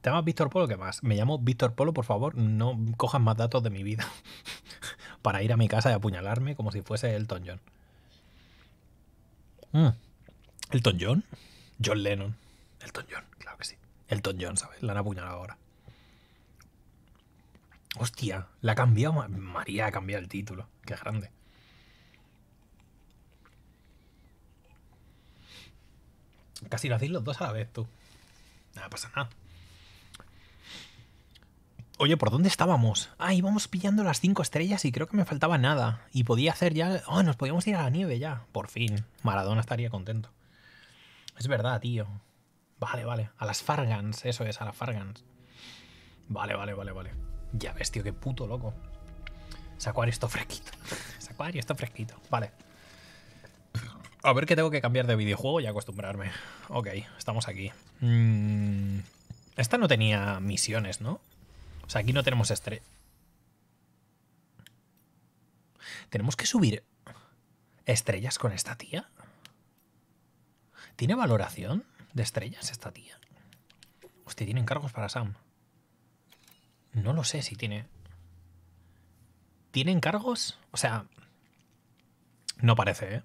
¿Te llamas Víctor Polo? ¿Qué más? Me llamo Víctor Polo, por favor, no cojas más datos de mi vida. Para ir a mi casa y apuñalarme como si fuese Elton John. Mm. ¿Elton John? John Lennon. Elton John, claro que sí. Elton John, ¿sabes? La han apuñalado ahora. Hostia, la ha cambiado. Ma- María ha cambiado el título. Qué grande. Casi lo hacéis los dos a la vez, tú. Nada pasa nada. Oye, ¿por dónde estábamos? Ah, íbamos pillando las cinco estrellas y creo que me faltaba nada. Y podía hacer ya... Oh, nos podíamos ir a la nieve ya. Por fin. Maradona estaría contento. Es verdad, tío. Vale, vale. A las Fargans. Eso es, a las Fargans. Vale, vale, vale, vale. Ya ves, tío, qué puto loco. Ese acuario está fresquito. Ese acuario está fresquito. Vale. A ver que tengo que cambiar de videojuego y acostumbrarme. Ok, estamos aquí. Mm, esta no tenía misiones, ¿no? O sea, aquí no tenemos estrella. ¿Tenemos que subir estrellas con esta tía? ¿Tiene valoración de estrellas esta tía? Hostia, tiene encargos para Sam. No lo sé si tiene. ¿Tiene encargos? O sea. No parece, ¿eh?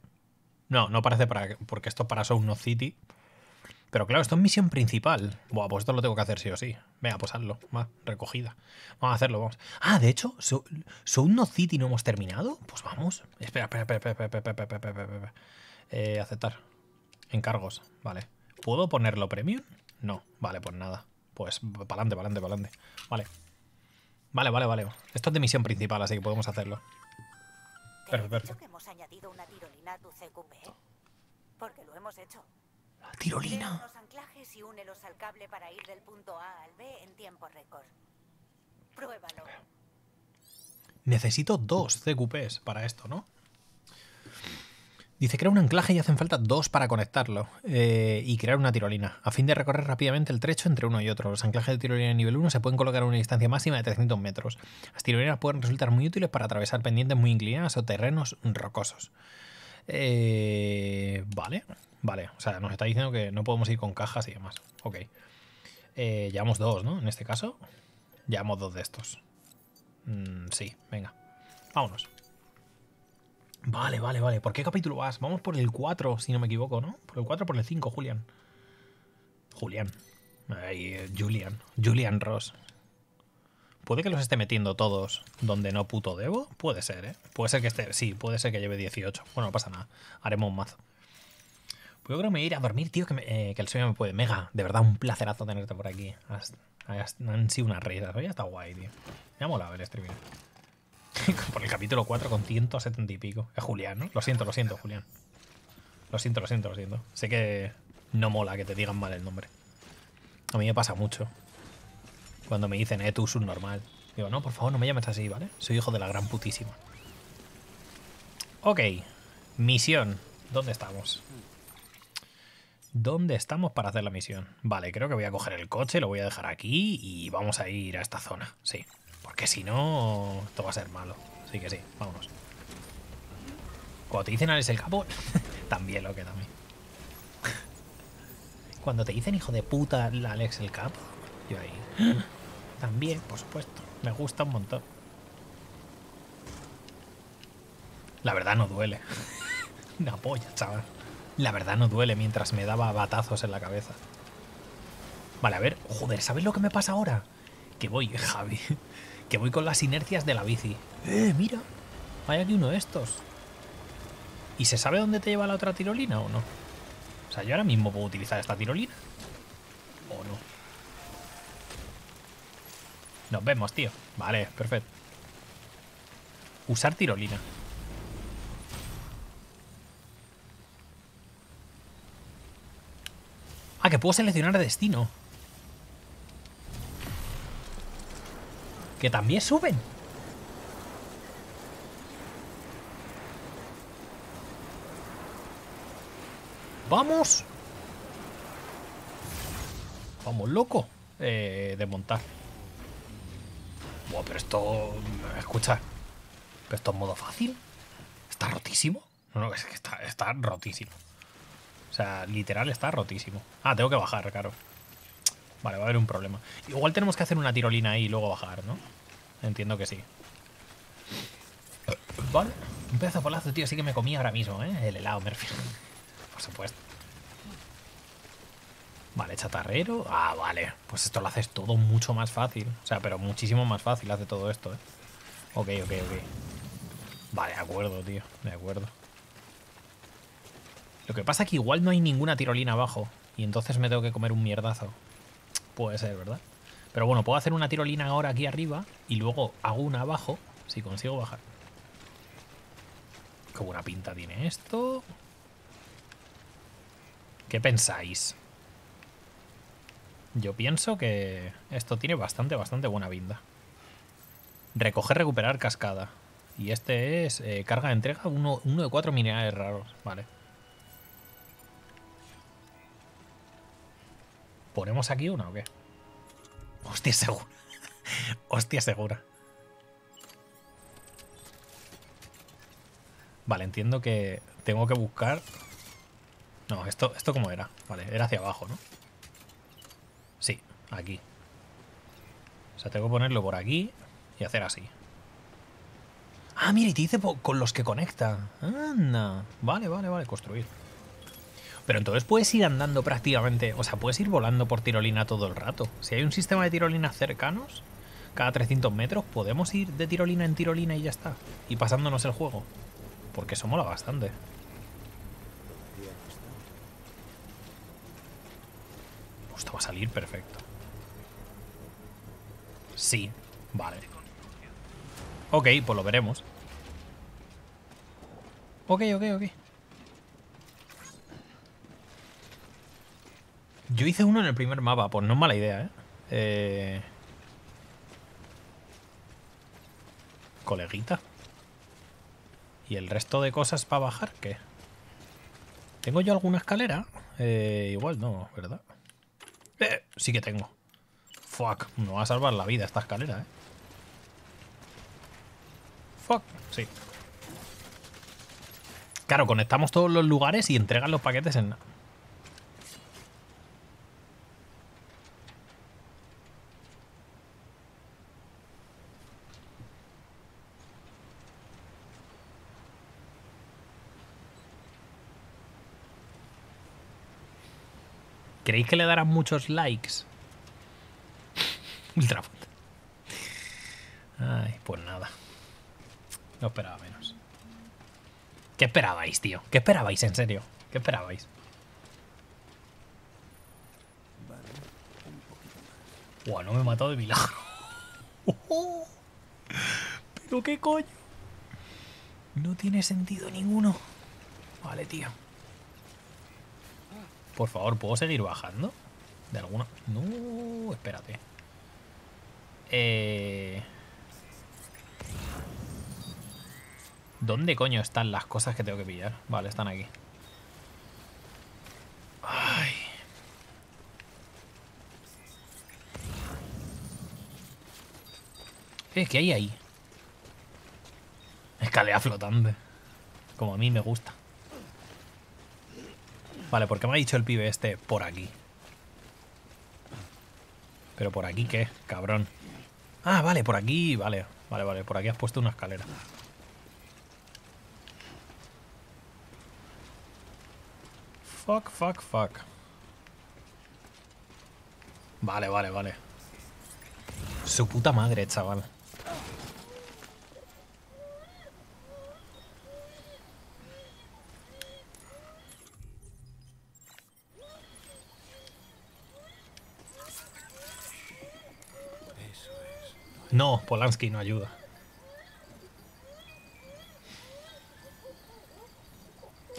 No, no parece para, porque esto es para Sound No City. Pero claro, esto es misión principal. Buah, pues esto lo tengo que hacer sí o sí. Venga, pues hazlo. Va, recogida. Vamos a hacerlo, vamos. Ah, de hecho, So- Sound No City no hemos terminado. Pues vamos. Espera, espera, espera, espera, espera, espera, espera, espera, espera, espera. Eh, aceptar. Encargos, vale. ¿Puedo ponerlo premium? No, vale, pues nada. Pues para adelante, para adelante, para adelante. Vale. Vale, vale, vale. Esto es de misión principal, así que podemos hacerlo. ¿Te he Perfecto, dicho perfecto. que hemos añadido una tirolina a tu CQP? Porque lo hemos hecho. La tirolina. unos anclajes y únelos al cable para ir del punto A al B en tiempo récord. Pruébalo. Necesito dos CQPs para esto, ¿no? Dice, crea un anclaje y hacen falta dos para conectarlo. eh, y crear una tirolina. A fin de recorrer rápidamente el trecho entre uno y otro. Los anclajes de tirolina de nivel 1 se pueden colocar a una distancia máxima de 300 metros. Las tirolinas pueden resultar muy útiles para atravesar pendientes muy inclinadas o terrenos rocosos. Eh, vale, vale. O sea, nos está diciendo que no podemos ir con cajas y demás. Ok. Eh, llevamos dos, ¿no? En este caso, llevamos dos de estos. Mm, sí, venga. Vámonos. Vale, vale, vale. ¿Por qué capítulo vas? Vamos por el 4, si no me equivoco, ¿no? Por el 4 por el 5, Julián. Julián. Ay, Julian. Julian Ross. ¿Puede que los esté metiendo todos donde no puto debo? Puede ser, ¿eh? Puede ser que esté... Sí, puede ser que lleve 18. Bueno, no pasa nada. Haremos un mazo. Pues yo creo que me voy a ir a dormir, tío, que, me- eh, que el sueño me puede. Mega, de verdad, un placerazo tenerte por aquí. Han sido unas risas. Hoy está guay, tío. Me ha molado el streaming. por el capítulo 4 con 170 y pico. Es Julián, ¿no? Lo siento, lo siento, Julián. Lo siento, lo siento, lo siento. Sé que no mola que te digan mal el nombre. A mí me pasa mucho. Cuando me dicen, eh, tú subnormal. Digo, no, por favor, no me llames así, ¿vale? Soy hijo de la gran putísima. Ok. Misión. ¿Dónde estamos? ¿Dónde estamos para hacer la misión? Vale, creo que voy a coger el coche, lo voy a dejar aquí y vamos a ir a esta zona. Sí. Porque si no, esto va a ser malo. Así que sí, vámonos. Cuando te dicen Alex el capo, también lo que también. Cuando te dicen hijo de puta Alex el capo, yo ahí. También, por supuesto. Me gusta un montón. La verdad no duele. Una polla, chaval. La verdad no duele mientras me daba batazos en la cabeza. Vale, a ver. Joder, ¿sabes lo que me pasa ahora? Que voy, Javi. Que voy con las inercias de la bici. ¡Eh, mira! Hay aquí uno de estos. ¿Y se sabe dónde te lleva la otra tirolina o no? O sea, yo ahora mismo puedo utilizar esta tirolina. ¿O no? Nos vemos, tío. Vale, perfecto. Usar tirolina. Ah, que puedo seleccionar destino. Que también suben. ¡Vamos! Vamos, loco. Eh, desmontar. Buah, pero esto... Escucha. ¿Pero esto es modo fácil? ¿Está rotísimo? No, no, es que está, está rotísimo. O sea, literal está rotísimo. Ah, tengo que bajar, claro. Vale, va a haber un problema. Igual tenemos que hacer una tirolina ahí y luego bajar, ¿no? Entiendo que sí. Vale. Un pedazo de polazo, tío. Sí que me comí ahora mismo, ¿eh? El helado, me. Por supuesto. Vale, chatarrero. Ah, vale. Pues esto lo haces todo mucho más fácil. O sea, pero muchísimo más fácil hace todo esto, ¿eh? Ok, ok, ok. Vale, de acuerdo, tío. De acuerdo. Lo que pasa es que igual no hay ninguna tirolina abajo. Y entonces me tengo que comer un mierdazo. Puede ser, ¿verdad? Pero bueno, puedo hacer una tirolina ahora aquí arriba y luego hago una abajo si consigo bajar. Qué buena pinta tiene esto. ¿Qué pensáis? Yo pienso que esto tiene bastante, bastante buena pinta. Recoger, recuperar cascada. Y este es eh, carga de entrega, uno, uno de cuatro minerales raros. Vale. ¿Ponemos aquí una o qué? Hostia, segura. Hostia, segura. Vale, entiendo que tengo que buscar... No, esto, esto cómo era. Vale, era hacia abajo, ¿no? Sí, aquí. O sea, tengo que ponerlo por aquí y hacer así. Ah, mira, y te dice con los que conecta. Anda. Vale, vale, vale, construir. Pero entonces puedes ir andando prácticamente, o sea, puedes ir volando por tirolina todo el rato. Si hay un sistema de tirolinas cercanos, cada 300 metros, podemos ir de tirolina en tirolina y ya está. Y pasándonos el juego. Porque eso mola bastante. Esto va a salir perfecto. Sí, vale. Ok, pues lo veremos. Ok, ok, ok. Yo hice uno en el primer mapa, pues no es mala idea, ¿eh? eh... Coleguita. ¿Y el resto de cosas para bajar qué? ¿Tengo yo alguna escalera? Eh, igual no, ¿verdad? Eh, sí que tengo. Fuck, me va a salvar la vida esta escalera, ¿eh? Fuck, sí. Claro, conectamos todos los lugares y entregan los paquetes en... ¿Creéis que le darán muchos likes? Ultra Ay, pues nada. No esperaba menos. ¿Qué esperabais, tío? ¿Qué esperabais, en serio? ¿Qué esperabais? Buah, no me he matado de milagro. ¿Pero qué coño? No tiene sentido ninguno. Vale, tío. Por favor, ¿puedo seguir bajando? ¿De alguna...? No, espérate. Eh... ¿Dónde coño están las cosas que tengo que pillar? Vale, están aquí. Ay. Eh, ¿Qué hay ahí? Escalera flotante. Como a mí me gusta. Vale, ¿por qué me ha dicho el pibe este por aquí? ¿Pero por aquí qué? Cabrón. Ah, vale, por aquí, vale. Vale, vale, por aquí has puesto una escalera. Fuck, fuck, fuck. Vale, vale, vale. Su puta madre, chaval. No, Polanski no ayuda.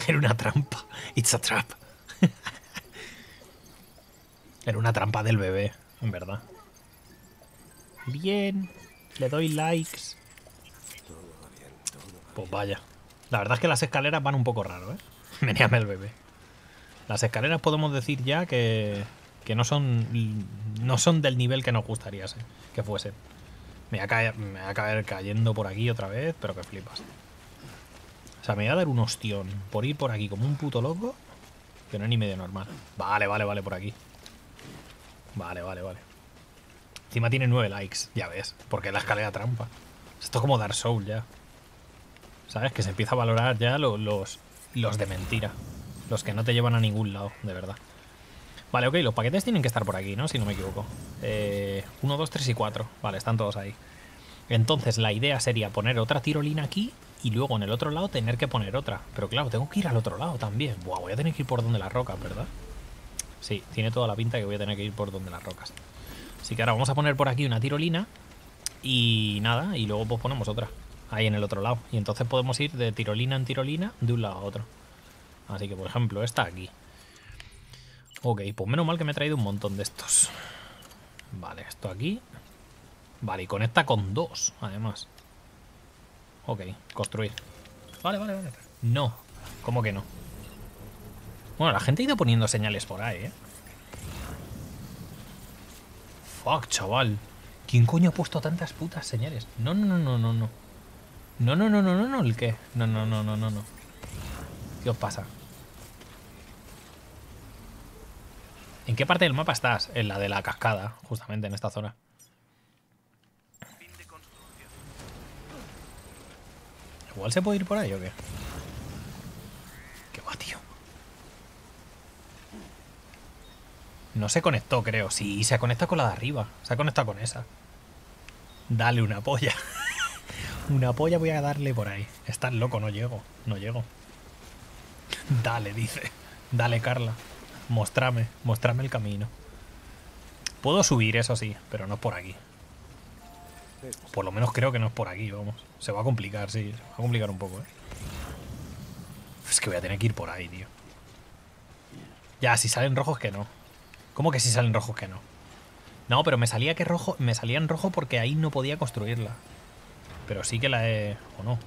Era una trampa. It's a trap. Era una trampa del bebé, en verdad. Bien. Le doy likes. Pues vaya. La verdad es que las escaleras van un poco raro, ¿eh? Veníame el bebé. Las escaleras podemos decir ya que, que no son no son del nivel que nos gustaría ser, que fuesen. Me va, a caer, me a caer cayendo por aquí otra vez, pero que flipas. O sea, me voy a dar un ostión por ir por aquí como un puto loco, que no es ni medio normal. Vale, vale, vale, por aquí. Vale, vale, vale. Encima tiene nueve likes, ya ves. Porque la escalera trampa. Esto es como Dark Soul ya. ¿Sabes? Que se empieza a valorar ya lo- los, los de mentira. Los que no te llevan a ningún lado, de verdad. Vale, ok, los paquetes tienen que estar por aquí, ¿no? Si no me equivoco. Eh, 1, 2, 3 y 4. Vale, están todos ahí. Entonces la idea sería poner otra tirolina aquí y luego en el otro lado tener que poner otra. Pero claro, tengo que ir al otro lado también. Buah, voy a tener que ir por donde las rocas, ¿verdad? Sí, tiene toda la pinta que voy a tener que ir por donde las rocas. Así que ahora vamos a poner por aquí una tirolina y nada, y luego pues ponemos otra. Ahí en el otro lado. Y entonces podemos ir de tirolina en tirolina de un lado a otro. Así que por ejemplo, esta aquí. Ok, pues menos mal que me he traído un montón de estos. Vale, esto aquí. Vale, y conecta con dos, además. Ok, construir. Vale, vale, vale. No, ¿cómo que no? Bueno, la gente ha ido poniendo señales por ahí, ¿eh? Fuck, chaval. ¿Quién coño ha puesto tantas putas señales? No, no, no, no, no, no. No, no, no, no, no, no, ¿el qué? No, no, no, no, no, no. ¿Qué os pasa? ¿En qué parte del mapa estás? En la de la cascada, justamente en esta zona. Igual se puede ir por ahí o qué. ¿Qué va, tío? No se conectó, creo. Sí, se conecta con la de arriba. Se ha conectado con esa. Dale una polla. una polla voy a darle por ahí. Estás loco, no llego. No llego. Dale, dice. Dale, Carla. Mostrame. Mostrame el camino. Puedo subir, eso sí, pero no es por aquí. Por lo menos creo que no es por aquí, vamos. Se va a complicar, sí. Se va a complicar un poco, ¿eh? Es que voy a tener que ir por ahí, tío. Ya, si salen rojos que no. ¿Cómo que si salen rojos que no? No, pero me salía que rojo. Me salía en rojo porque ahí no podía construirla. Pero sí que la he. ¿O no?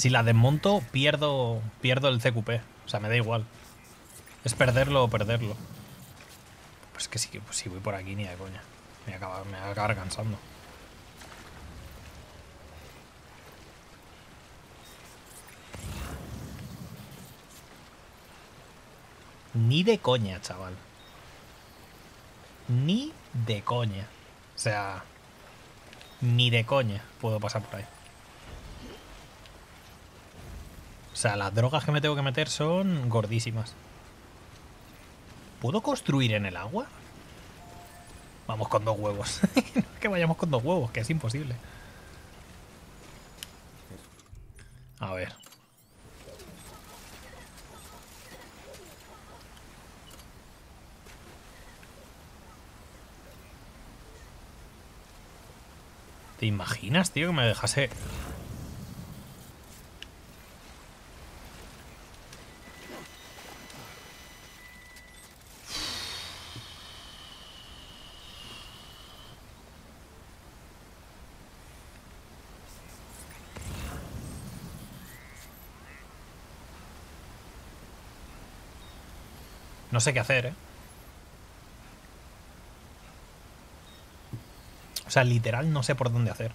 Si la desmonto, pierdo, pierdo el CQP. O sea, me da igual. Es perderlo o perderlo. Pues que que pues si voy por aquí ni de coña. Me voy a acabar, me a acabar cansando. Ni de coña, chaval. Ni de coña. O sea, ni de coña puedo pasar por ahí. O sea, las drogas que me tengo que meter son gordísimas. ¿Puedo construir en el agua? Vamos con dos huevos. que vayamos con dos huevos, que es imposible. A ver. ¿Te imaginas, tío, que me dejase No sé qué hacer, ¿eh? O sea, literal no sé por dónde hacer.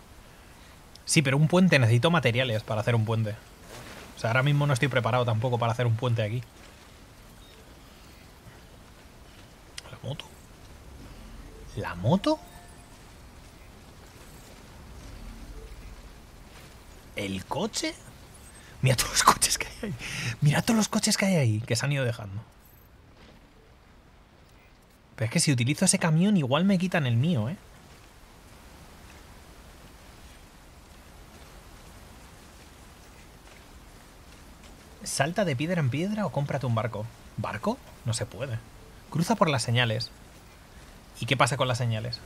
Sí, pero un puente, necesito materiales para hacer un puente. O sea, ahora mismo no estoy preparado tampoco para hacer un puente aquí. La moto. ¿La moto? ¿El coche? Mira todos los coches que hay ahí. Mira todos los coches que hay ahí, que se han ido dejando. Pero es que si utilizo ese camión igual me quitan el mío, ¿eh? Salta de piedra en piedra o cómprate un barco. ¿Barco? No se puede. Cruza por las señales. ¿Y qué pasa con las señales?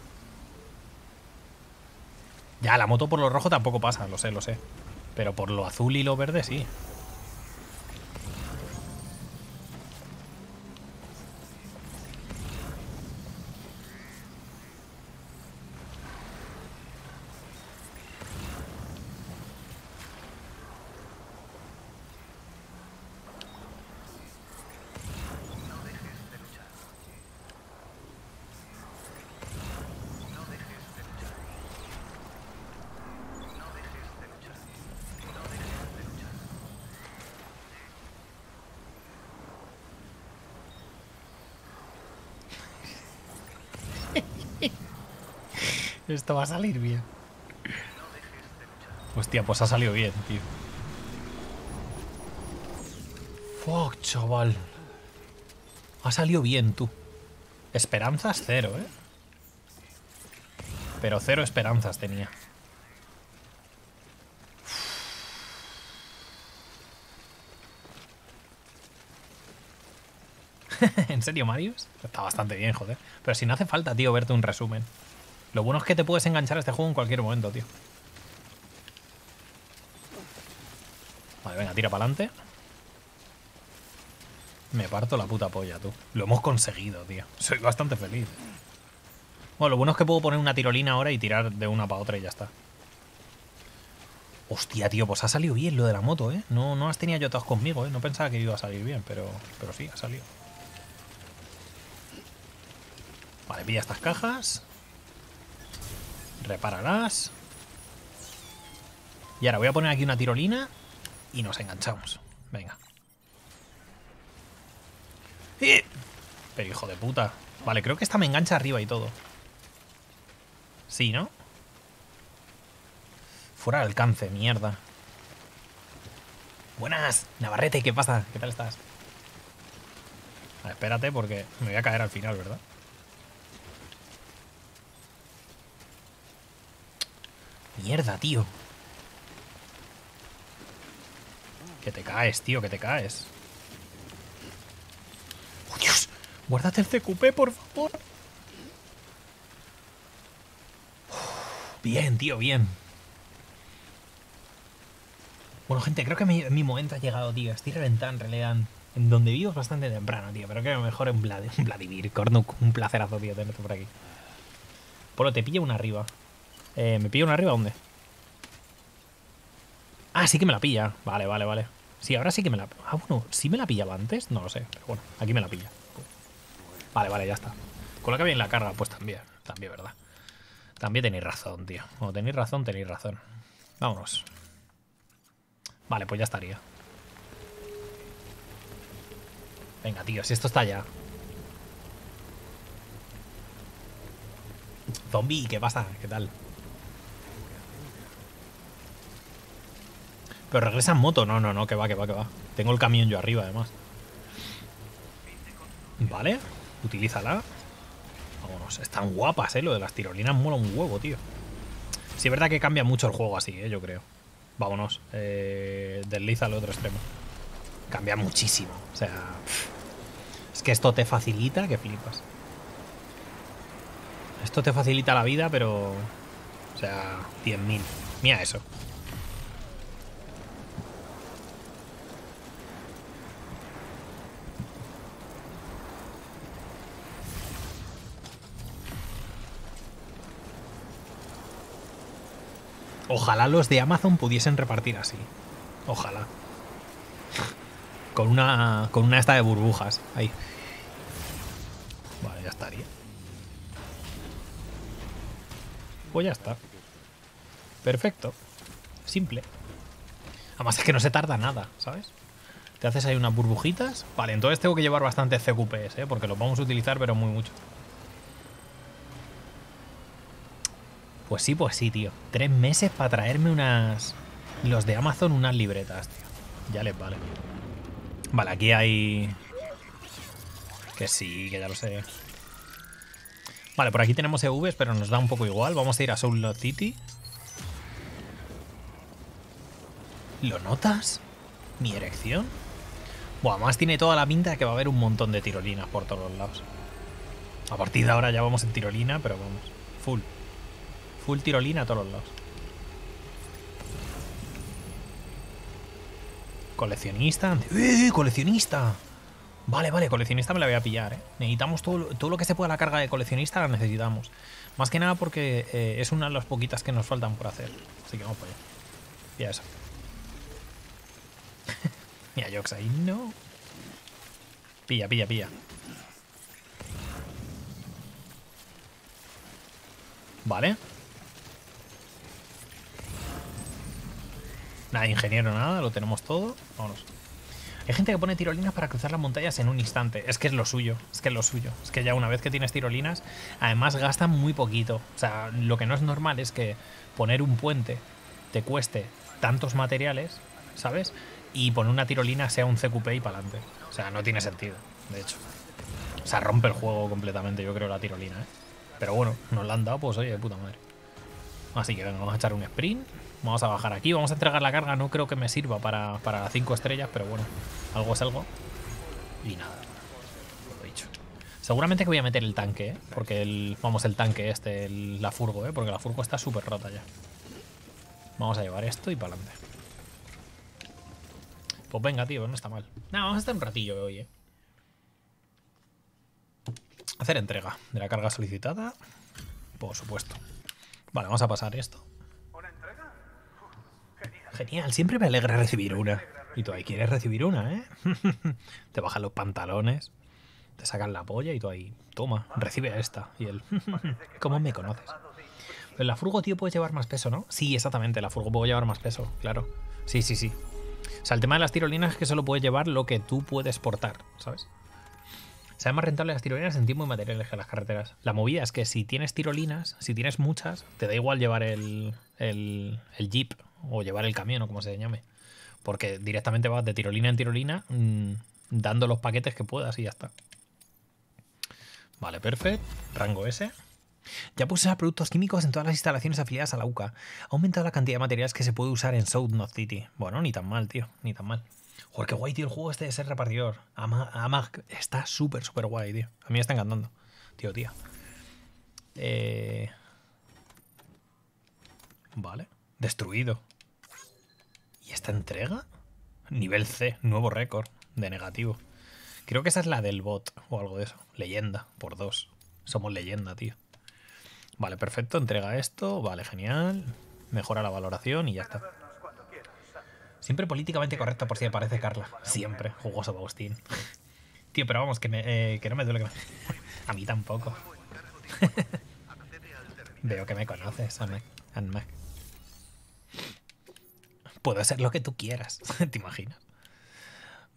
Ya, la moto por lo rojo tampoco pasa, lo sé, lo sé. Pero por lo azul y lo verde sí. Esto va a salir bien. Hostia, pues ha salido bien, tío. Fuck, chaval. Ha salido bien, tú. Esperanzas cero, ¿eh? Pero cero esperanzas tenía. ¿En serio, Marius? Está bastante bien, joder. Pero si no hace falta, tío, verte un resumen. Lo bueno es que te puedes enganchar a este juego en cualquier momento, tío. Vale, venga, tira para adelante. Me parto la puta polla, tú. Lo hemos conseguido, tío. Soy bastante feliz. Bueno, lo bueno es que puedo poner una tirolina ahora y tirar de una para otra y ya está. Hostia, tío, pues ha salido bien lo de la moto, ¿eh? No, no has tenido yo todos conmigo, ¿eh? No pensaba que iba a salir bien, pero, pero sí, ha salido. Vale, pilla estas cajas. Repáralas. Y ahora voy a poner aquí una tirolina y nos enganchamos. Venga. ¡Eh! Pero hijo de puta. Vale, creo que esta me engancha arriba y todo. Sí, ¿no? Fuera de alcance, mierda. Buenas, Navarrete, ¿qué pasa? ¿Qué tal estás? Espérate porque me voy a caer al final, ¿verdad? Mierda, tío. Que te caes, tío, que te caes. ¡Oh, Dios! Guárdate el CQP, por favor. Bien, tío, bien. Bueno, gente, creo que mi, momento ha llegado, tío. Estoy reventado en realidad. En donde vivo es bastante temprano, tío. Pero creo que mejor en Vladimir. Cornuk, un placerazo, tío, tenerte por aquí. Polo, te pilla una arriba. Eh, ¿Me pilla una arriba dónde? Ah, sí que me la pilla. Vale, vale, vale. Sí, ahora sí que me la... Ah, bueno, ¿sí me la pillaba antes? No lo sé, pero bueno, aquí me la pilla. Vale, vale, ya está. Coloca bien la carga, pues también. También, ¿verdad? También tenéis razón, tío. O tenéis razón, tenéis razón. Vámonos. Vale, pues ya estaría. Venga, tío, si esto está ya. Zombie, ¿qué pasa? ¿Qué tal? Pero regresa en moto. No, no, no, que va, que va, que va. Tengo el camión yo arriba, además. Vale, utilízala. Vámonos, están guapas, eh. Lo de las tirolinas mola un huevo, tío. Sí, es verdad que cambia mucho el juego así, eh, yo creo. Vámonos, eh, desliza al otro extremo. Cambia muchísimo. O sea, es que esto te facilita que flipas. Esto te facilita la vida, pero... O sea, 100.000. Mira eso. Ojalá los de Amazon pudiesen repartir así. Ojalá. Con una. Con una esta de burbujas. Ahí. Vale, ya estaría. Pues ya está. Perfecto. Simple. Además es que no se tarda nada, ¿sabes? Te haces ahí unas burbujitas. Vale, entonces tengo que llevar bastante CQPs, ¿eh? Porque los vamos a utilizar, pero muy mucho. Pues sí, pues sí, tío. Tres meses para traerme unas... Los de Amazon unas libretas, tío. Ya les vale. Vale, aquí hay... Que sí, que ya lo sé. Vale, por aquí tenemos EVs, pero nos da un poco igual. Vamos a ir a Soul City. ¿Lo notas? ¿Mi erección? Buah, más tiene toda la pinta de que va a haber un montón de tirolinas por todos lados. A partir de ahora ya vamos en tirolina, pero vamos, full. Full tirolina a todos los lados. Coleccionista. ¡Eh, coleccionista! Vale, vale, coleccionista me la voy a pillar, ¿eh? Necesitamos todo, todo lo que se pueda la carga de coleccionista, la necesitamos. Más que nada porque eh, es una de las poquitas que nos faltan por hacer. Así que vamos para allá. Pilla eso. Mira, Jox ahí, no. Pilla, pilla, pilla. Vale. Nada, ingeniero, nada, lo tenemos todo. Vámonos. Hay gente que pone tirolinas para cruzar las montañas en un instante. Es que es lo suyo, es que es lo suyo. Es que ya una vez que tienes tirolinas, además gastan muy poquito. O sea, lo que no es normal es que poner un puente te cueste tantos materiales, ¿sabes? Y poner una tirolina sea un CQP y para adelante. O sea, no tiene sentido, de hecho. O sea, rompe el juego completamente, yo creo, la tirolina, ¿eh? Pero bueno, nos la han dado, pues oye, de puta madre. Así que venga, vamos a echar un sprint. Vamos a bajar aquí, vamos a entregar la carga. No creo que me sirva para, para las 5 estrellas, pero bueno, algo es algo. Y nada, lo dicho. Seguramente que voy a meter el tanque, ¿eh? Porque el, vamos, el tanque este, la furgo, ¿eh? Porque la furgo está súper rota ya. Vamos a llevar esto y para adelante. Pues venga, tío, no está mal. Nada, vamos a estar un ratillo hoy, ¿eh? Hacer entrega de la carga solicitada. Por supuesto. Vale, vamos a pasar esto. Genial, siempre me alegra recibir una. Y tú ahí quieres recibir una, ¿eh? te bajan los pantalones, te sacan la polla y tú ahí, toma, recibe esta. Y él, ¿cómo me conoces? Pero la furgo, tío, puede llevar más peso, ¿no? Sí, exactamente, la furgo puede llevar más peso, claro. Sí, sí, sí. O sea, el tema de las tirolinas es que solo puedes llevar lo que tú puedes portar, ¿sabes? Sean más rentables las tirolinas en tiempo y materiales que las carreteras. La movida es que si tienes tirolinas, si tienes muchas, te da igual llevar el, el, el jeep o llevar el camión o como se llame. Porque directamente vas de tirolina en tirolina mm, dando los paquetes que puedas y ya está. Vale, perfecto. Rango S. Ya puse a productos químicos en todas las instalaciones afiliadas a la UCA. Ha aumentado la cantidad de materiales que se puede usar en South North City. Bueno, ni tan mal, tío. Ni tan mal. Joder, qué guay, tío, el juego este de ser repartidor. Ama, está súper, súper guay, tío. A mí me está encantando. Tío, tía. Eh... Vale. Destruido. ¿Y esta entrega? Nivel C, nuevo récord de negativo. Creo que esa es la del bot o algo de eso. Leyenda, por dos. Somos leyenda, tío. Vale, perfecto. Entrega esto. Vale, genial. Mejora la valoración y ya está. Siempre políticamente correcto por si me parece Carla. Siempre. Jugoso Agustín. Tío, pero vamos, que, me, eh, que no me duele. A mí tampoco. Veo que me conoces, Anmac. Puedo ser lo que tú quieras, ¿te imaginas?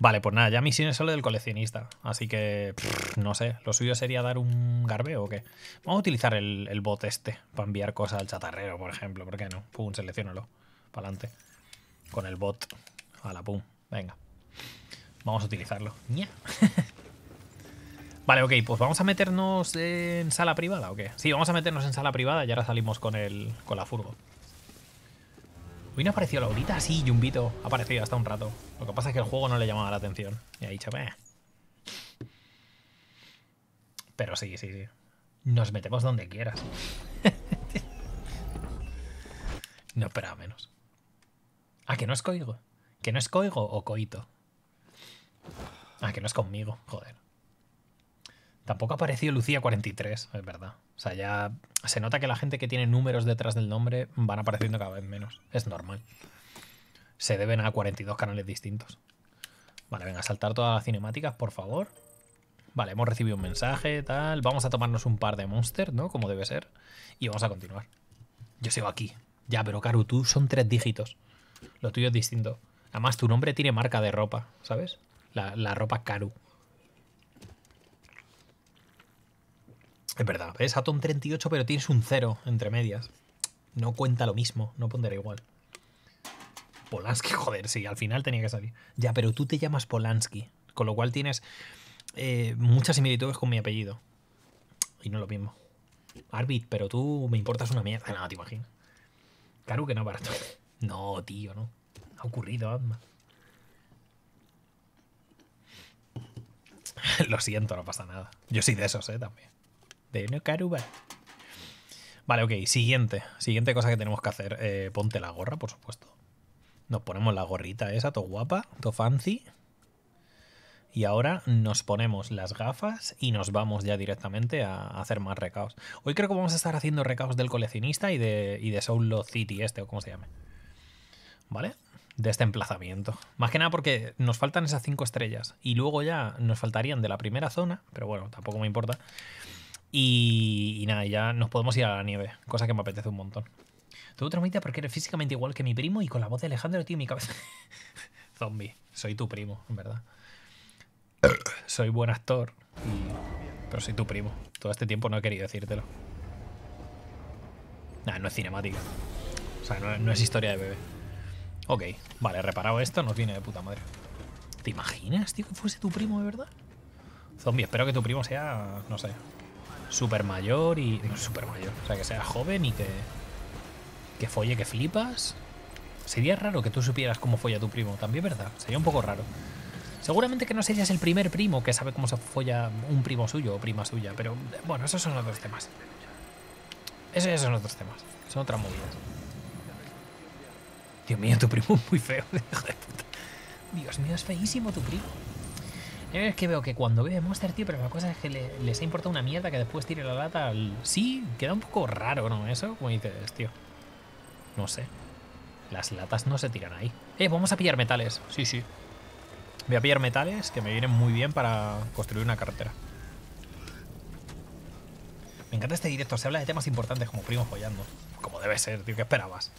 Vale, pues nada, ya misiones solo del coleccionista. Así que, no sé, lo suyo sería dar un garbeo o qué. Vamos a utilizar el, bot este para enviar cosas al chatarrero, por ejemplo. ¿Por qué no? Pum, seleccionalo. Para adelante. Con el bot. A la pum. Venga. Vamos a utilizarlo. Vale, ok, pues vamos a meternos en sala privada o qué. Sí, vamos a meternos en sala privada y ahora salimos con el con la furgo. Hoy no apareció Laurita, sí, Jumbito. Ha aparecido hasta un rato. Lo que pasa es que el juego no le llamaba la atención. Y ha dicho. Pero sí, sí, sí. Nos metemos donde quieras. no esperaba menos. Ah, que no es coigo. Que no es coigo o coito. Ah, que no es conmigo, joder. Tampoco ha aparecido Lucía 43, es verdad. O sea, ya se nota que la gente que tiene números detrás del nombre van apareciendo cada vez menos. Es normal. Se deben a 42 canales distintos. Vale, venga, saltar todas las cinemáticas, por favor. Vale, hemos recibido un mensaje, tal. Vamos a tomarnos un par de monsters, ¿no? Como debe ser. Y vamos a continuar. Yo sigo aquí. Ya, pero Karu, tú son tres dígitos. Lo tuyo es distinto. Además, tu nombre tiene marca de ropa, ¿sabes? La, la ropa Karu. Es verdad, es Atom 38, pero tienes un 0 entre medias. No cuenta lo mismo, no pondrá igual. Polanski, joder, sí, al final tenía que salir. Ya, pero tú te llamas Polanski, con lo cual tienes eh, muchas similitudes con mi apellido. Y no lo mismo. Arbit, pero tú me importas una mierda. No, te imaginas. Caru que no barato. No, tío, no. Ha ocurrido, anda. Lo siento, no pasa nada. Yo soy de esos, eh, también. De no Caruba. Vale, ok. Siguiente. Siguiente cosa que tenemos que hacer. Eh, ponte la gorra, por supuesto. Nos ponemos la gorrita esa, todo guapa, todo fancy. Y ahora nos ponemos las gafas y nos vamos ya directamente a hacer más recaos. Hoy creo que vamos a estar haciendo recaos del coleccionista y de, y de Soul City, este o como se llame. ¿Vale? De este emplazamiento. Más que nada porque nos faltan esas cinco estrellas. Y luego ya nos faltarían de la primera zona, pero bueno, tampoco me importa. Y, y nada, ya nos podemos ir a la nieve, cosa que me apetece un montón. Tuve otra mitad porque eres físicamente igual que mi primo y con la voz de Alejandro, tío, mi cabeza. zombie. Soy tu primo, en verdad. Soy buen actor, pero soy tu primo. Todo este tiempo no he querido decírtelo. Nah, no es cinemática. O sea, no, no es historia de bebé. Ok, vale, reparado esto, nos viene de puta madre. ¿Te imaginas, tío, que fuese tu primo de verdad? Zombie, espero que tu primo sea, no sé, super mayor y... No, super mayor. O sea, que sea joven y que... Que folle, que flipas. Sería raro que tú supieras cómo folla tu primo, también verdad. Sería un poco raro. Seguramente que no serías el primer primo que sabe cómo se folla un primo suyo o prima suya, pero bueno, esos son otros temas. Esos son otros temas. Son otras movidas. Dios mío, tu primo es muy feo. Dios mío, es feísimo tu primo. Es que veo que cuando bebe Monster, tío, pero la cosa es que les ha importado una mierda que después tire la lata al... Sí, queda un poco raro, ¿no? Eso, como dices, tío. No sé. Las latas no se tiran ahí. Eh, vamos a pillar metales. Sí, sí. Voy a pillar metales que me vienen muy bien para construir una carretera. Me encanta este directo. Se habla de temas importantes como primo follando. Como debe ser, tío. ¿Qué esperabas?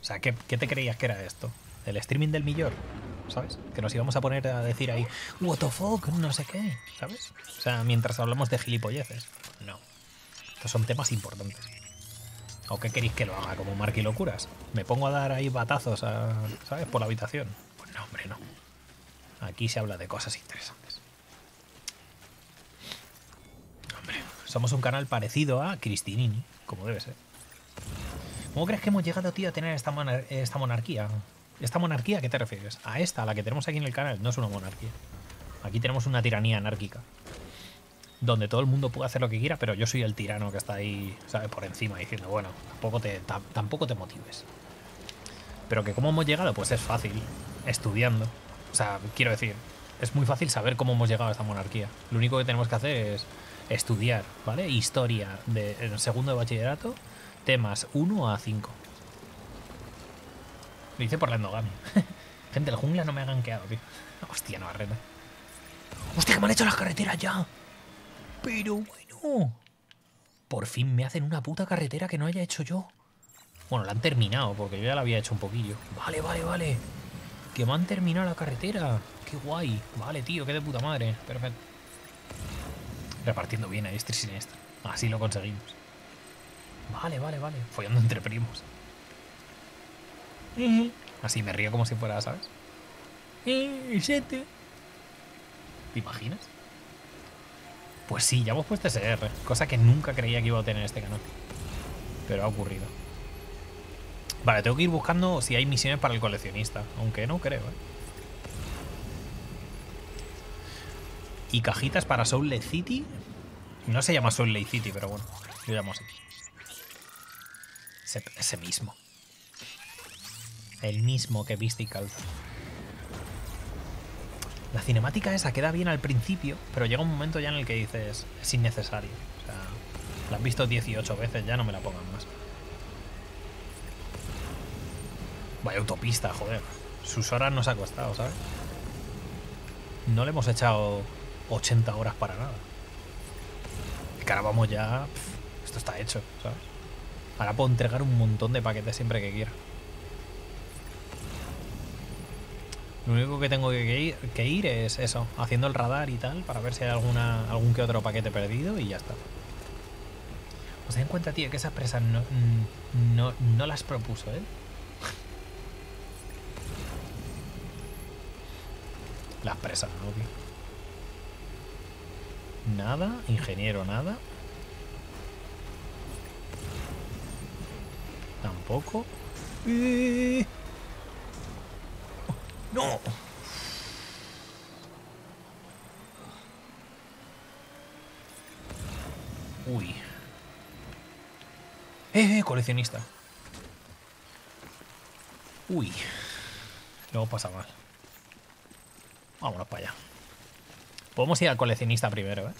O sea, ¿qué, qué te creías que era esto? ¿El streaming del millón? ¿Sabes? Que nos íbamos a poner a decir ahí, what no sé qué, ¿sabes? O sea, mientras hablamos de gilipolleces. No. Estos son temas importantes. ¿O qué queréis que lo haga? ¿Como Marky Locuras? ¿Me pongo a dar ahí batazos, ¿sabes? Por la habitación. Pues no, hombre, no. Aquí se habla de cosas interesantes. Hombre, somos un canal parecido a Cristinini, como debe ser. ¿Cómo crees que hemos llegado, tío, a tener esta, esta monarquía? ¿Esta monarquía a qué te refieres? A esta, a la que tenemos aquí en el canal. No es una monarquía. Aquí tenemos una tiranía anárquica. Donde todo el mundo puede hacer lo que quiera, pero yo soy el tirano que está ahí, ¿sabes? Por encima, diciendo, bueno, tampoco te, tampoco te motives. Pero que cómo hemos llegado, pues es fácil. Estudiando. O sea, quiero decir, es muy fácil saber cómo hemos llegado a esta monarquía. Lo único que tenemos que hacer es estudiar, ¿vale? Historia de segundo de bachillerato, temas 1 a 5. Lo hice por la endogamia. Gente, el jungla no me ha ganqueado, tío. Hostia, no arreta. ¡Hostia, que me han hecho las carreteras ya! Pero bueno. Por fin me hacen una puta carretera que no haya hecho yo. Bueno, la han terminado, porque yo ya la había hecho un poquillo. Vale, vale, vale. Que me han terminado la carretera. Qué guay. Vale, tío, qué de puta madre. Perfecto. Repartiendo bien a este y siniestro. Así lo conseguimos. Vale, vale, vale. Follando entre primos. Así me río como si fuera, ¿sabes? ¿Te imaginas? Pues sí, ya hemos puesto SR, cosa que nunca creía que iba a tener este canal. Pero ha ocurrido. Vale, tengo que ir buscando si hay misiones para el coleccionista, aunque no creo, ¿eh? Y cajitas para Soul Lake City. No se llama Soul Lake City, pero bueno, yo llamo así. ese mismo. El mismo que calza. La cinemática esa queda bien al principio, pero llega un momento ya en el que dices, es innecesario. O sea, la has visto 18 veces, ya no me la pongan más. Vaya autopista, joder. Sus horas nos ha costado, ¿sabes? No le hemos echado 80 horas para nada. Y ahora vamos ya... esto está hecho, ¿sabes? Ahora puedo entregar un montón de paquetes siempre que quiera. Lo único que tengo que ir, es eso, haciendo el radar y tal, para ver si hay alguna, algún que otro paquete perdido y ya está. Os den cuenta, tío, que esas presas no, no, no las propuso ¿eh? Las presas, ¿no, tío? Nada, ingeniero, nada. Tampoco. ¡Eh! ¡No! Uy. Eh, eh, coleccionista. Uy. Luego pasa mal. Vámonos para allá. Podemos ir al coleccionista primero, ¿eh?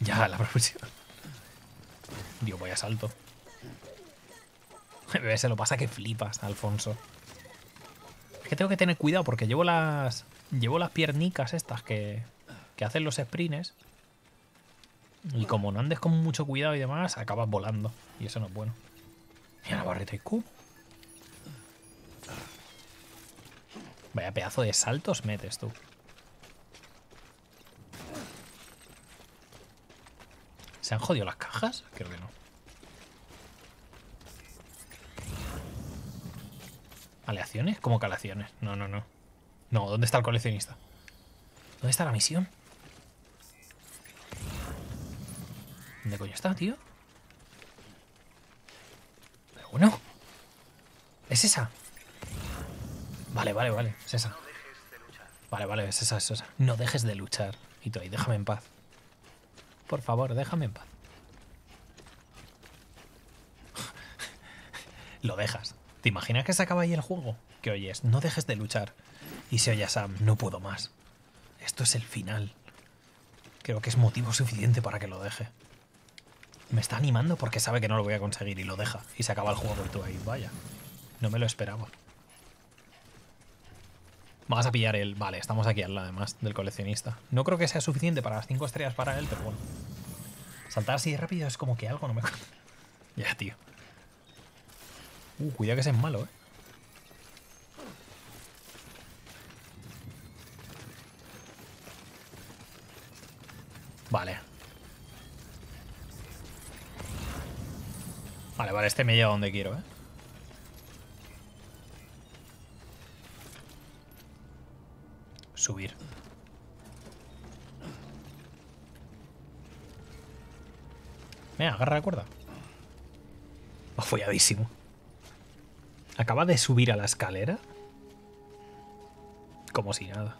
Ya, la profesión. Dios, voy a salto. Se lo pasa que flipas, Alfonso. Tengo que tener cuidado porque llevo las. Llevo las piernicas estas que, que hacen los sprints. Y como no andes con mucho cuidado y demás, acabas volando. Y eso no es bueno. Mira la barrita y cubo. Vaya pedazo de saltos metes tú. ¿Se han jodido las cajas? Creo que no. ¿Aleaciones? ¿Cómo que aleaciones? No, no, no. No, ¿dónde está el coleccionista? ¿Dónde está la misión? ¿Dónde coño está, tío? Pero bueno. ¿Es esa? Vale, vale, vale. Es esa. Vale, vale, es esa, es esa. No dejes de luchar. Y tú ahí, déjame en paz. Por favor, déjame en paz. Lo dejas. ¿Te imaginas que se acaba ahí el juego? Que oyes, no dejes de luchar. Y se oye a Sam, no puedo más. Esto es el final. Creo que es motivo suficiente para que lo deje. Me está animando porque sabe que no lo voy a conseguir y lo deja. Y se acaba el juego y tú ahí, vaya. No me lo esperaba. Vamos a pillar el... Vale, estamos aquí al lado además del coleccionista. No creo que sea suficiente para las 5 estrellas para él, pero bueno. Saltar así rápido es como que algo no me... ya, tío. Uh, cuidado que ese es malo, eh. Vale. Vale, vale, este me lleva donde quiero, ¿eh? Subir. Venga, agarra la cuerda. Va folladísimo. Acaba de subir a la escalera. Como si nada.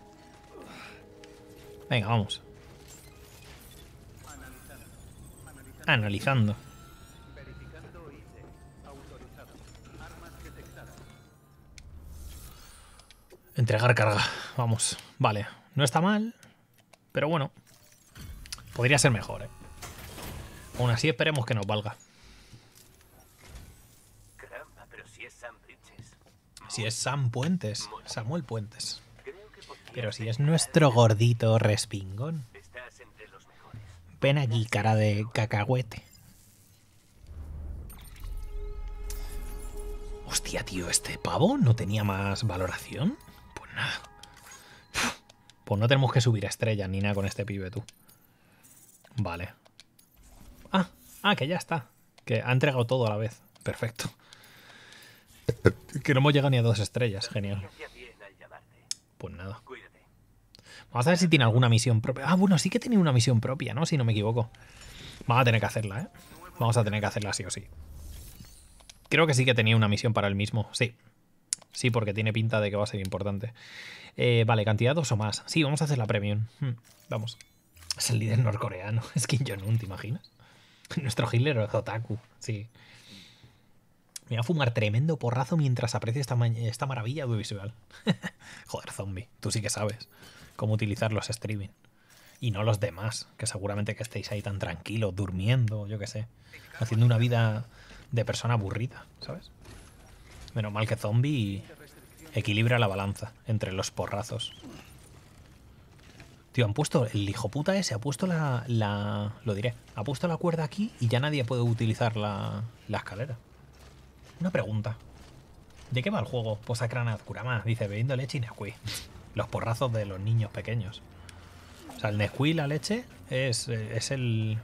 Venga, vamos. Analizando. Entregar carga. Vamos. Vale. No está mal. Pero bueno. Podría ser mejor, ¿eh? Aún así esperemos que nos valga. Caramba, pero si es Sam Bridges. Si es Sam Puentes. Samuel Puentes. Pero si es nuestro gordito respingón. Ven aquí, cara de cacahuete. Hostia, tío, ¿este pavo no tenía más valoración? Pues nada. Pues no tenemos que subir a estrellas ni nada con este pibe, tú. Vale. Ah, ah, que ya está. Que ha entregado todo a la vez. Perfecto. Que no hemos llegado ni a dos estrellas. Genial. Pues nada. Vamos a ver si tiene alguna misión propia. Ah, bueno, sí que tiene una misión propia, ¿no? Si no me equivoco. Vamos a tener que hacerla, ¿eh? Vamos a tener que hacerla sí o sí. Creo que sí que tenía una misión para él mismo. Sí. Sí, porque tiene pinta de que va a ser importante. Eh, vale, cantidad dos o más. Sí, vamos a hacer la premium. Hmm, vamos. Es el líder norcoreano. Es Kim Jong-un, ¿te imaginas? Nuestro Hitler es Otaku. Sí. Me voy a fumar tremendo porrazo mientras aprecio esta, ma- esta maravilla audiovisual. Joder, zombie. Tú sí que sabes cómo utilizar los streaming. Y no los demás, que seguramente que estéis ahí tan tranquilos, durmiendo, yo qué sé. Haciendo una vida de persona aburrida, ¿sabes? Menos mal que zombie equilibra la balanza entre los porrazos. Tío, han puesto, el hijo puta ese ha puesto la, la- lo diré, ha puesto la cuerda aquí y ya nadie puede utilizar la, la escalera. Una pregunta. ¿De qué va el juego? Posacranaz Kurama, dice, bebiendo leche y Nesquik. Los porrazos de los niños pequeños. O sea, el Nesquik y la leche es, eh, es el...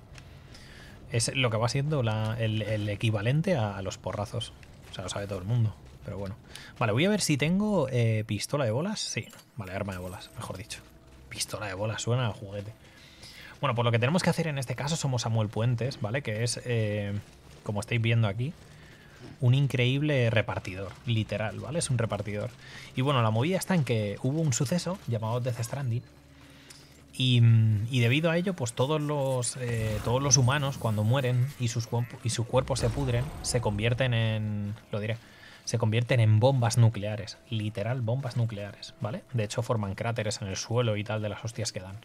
Es lo que va siendo el, equivalente a, a los porrazos. O sea, lo sabe todo el mundo. Pero bueno. Vale, voy a ver si tengo eh, pistola de bolas. Sí, vale, arma de bolas, mejor dicho. Pistola de bolas, suena a juguete. Bueno, pues lo que tenemos que hacer en este caso somos Samuel Puentes, ¿vale? Que es, eh, como estáis viendo aquí, un increíble repartidor, literal, ¿vale? Es un repartidor. Y bueno, la movida está en que hubo un suceso llamado Death Stranding. Y, debido a ello, pues todos los, eh, todos los humanos, cuando mueren y sus, y sus cuerpos se pudren, se convierten en. Lo diré. Se convierten en bombas nucleares. Literal, bombas nucleares, ¿vale? De hecho, forman cráteres en el suelo y tal de las hostias que dan.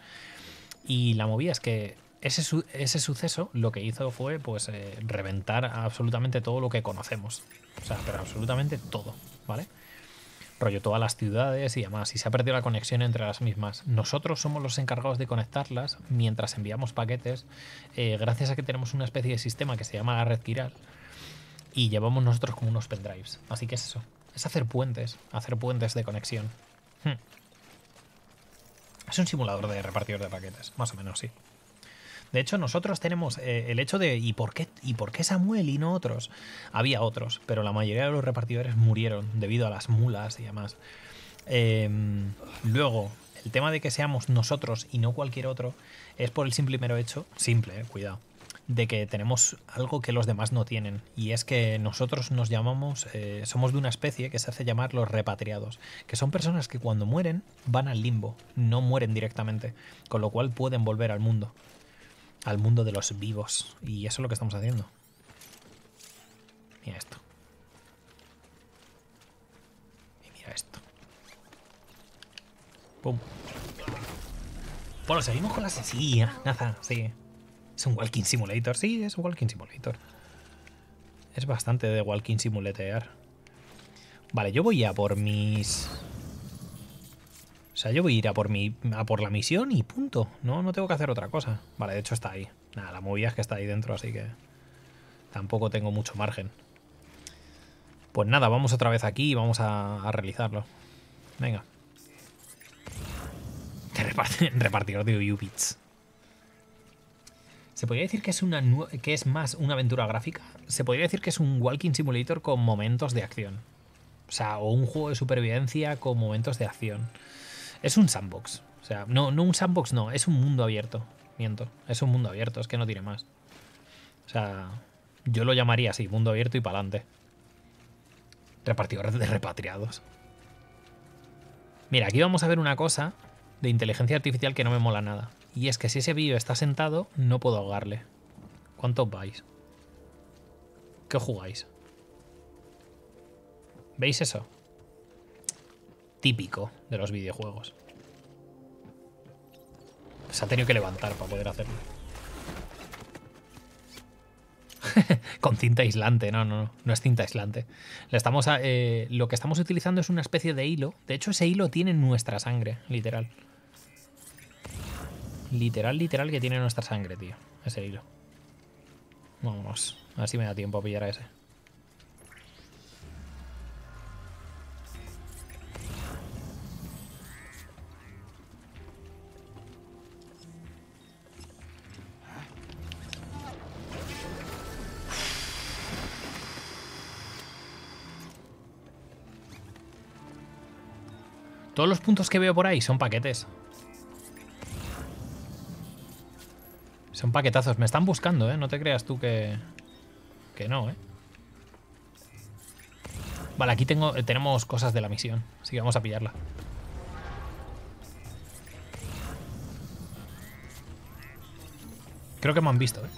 Y la movida es que ese, su- ese suceso lo que hizo fue pues eh, reventar absolutamente todo lo que conocemos. O sea, pero absolutamente todo, ¿vale? Rollo todas las ciudades y demás. Y se ha perdido la conexión entre las mismas. Nosotros somos los encargados de conectarlas mientras enviamos paquetes. eh, gracias a que tenemos una especie de sistema que se llama la red Kiral. Y llevamos nosotros como unos pendrives. Así que es eso. Es hacer puentes. Hacer puentes de conexión. Es un simulador de repartidor de paquetes, más o menos, sí. De hecho, nosotros tenemos eh, el hecho de ¿y por, qué, ¿y por qué Samuel y no otros? Había otros, pero la mayoría de los repartidores murieron debido a las mulas y demás. Em, luego, el tema de que seamos nosotros y no cualquier otro es por el simple y mero hecho, simple, eh, cuidado, de que tenemos algo que los demás no tienen. Y es que nosotros nos llamamos, eh, somos de una especie que se hace llamar los repatriados, que son personas que cuando mueren van al limbo, no mueren directamente, con lo cual pueden volver al mundo, al mundo de los vivos. Y eso es lo que estamos haciendo. Mira esto. Y mira esto. Pum. Bueno, seguimos con la sencilla. Nada, sí. Es un Walking Simulator. Sí, es un Walking Simulator. Es bastante de Walking Simulatear. Vale, yo voy a por mis... O sea, yo voy a ir a por, mi, a por la misión y punto. No, no tengo que hacer otra cosa. Vale, de hecho está ahí. Nada, la movida es que está ahí dentro, así que... Tampoco tengo mucho margen. Pues nada, vamos otra vez aquí y vamos a, realizarlo. Venga. Repartidor de Ubits. ¿Se podría decir que es, una que es más una aventura gráfica? Se podría decir que es un Walking Simulator con momentos de acción. O sea, o un juego de supervivencia con momentos de acción. Es un sandbox. O sea, no, no un sandbox, no, es un mundo abierto. Miento, es un mundo abierto, es que no tiene más. O sea, yo lo llamaría así, mundo abierto y para adelante. Repartidores de repatriados. Mira, aquí vamos a ver una cosa de inteligencia artificial que no me mola nada. Y es que si ese vídeo está sentado, no puedo ahogarle. ¿Cuántos vais? ¿Qué jugáis? ¿Veis eso? Típico de los videojuegos. Se ha tenido que levantar para poder hacerlo. Con cinta aislante, no, no, no, no es cinta aislante. Eh, lo que estamos utilizando es una especie de hilo. De hecho, ese hilo tiene nuestra sangre, literal. Literal, literal que tiene nuestra sangre, tío. Ese hilo. Vamos, a ver si me da tiempo a pillar a ese. Todos los puntos que veo por ahí son paquetes. Son paquetazos. Me están buscando, ¿eh? No te creas tú que... Que no, ¿eh? Vale, aquí tengo, eh, tenemos cosas de la misión. Así que vamos a pillarla. Creo que me han visto, ¿eh?